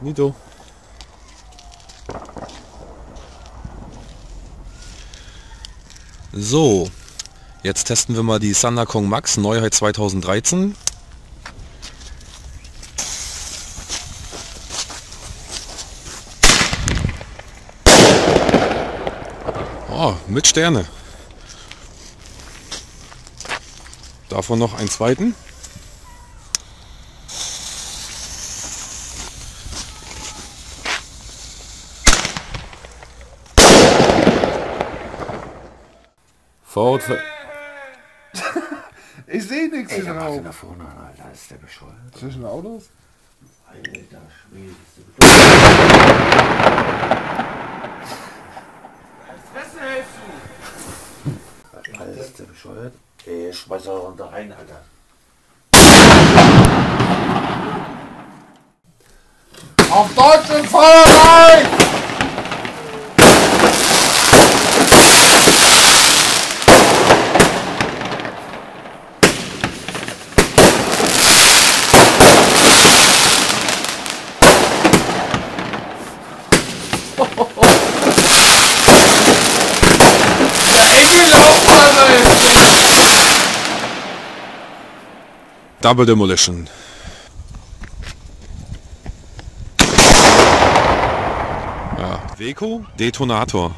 Nito. So, jetzt testen wir mal die Thunder Kong Max Neuheit 2013. Oh, mit Sterne. Davon noch einen zweiten. Ford. Ich sehe nichts Ey, hier drauf. da vorne an, Alter, ist der bescheuert. Zwischen Autos? Alter Schwede, ist der bescheuert. Alter, ist der bescheuert? Ey, schmeiß er runter rein, Alter. Auf deutschen Feuerwehr! Double Demolition. Ja, Weco Detonator.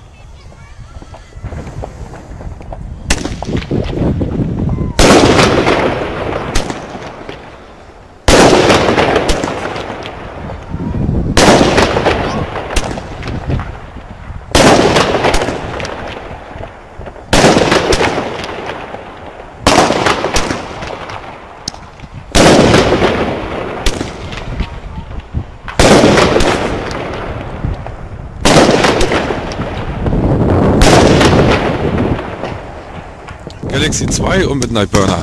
Galaxy 2 und Midnight Burner.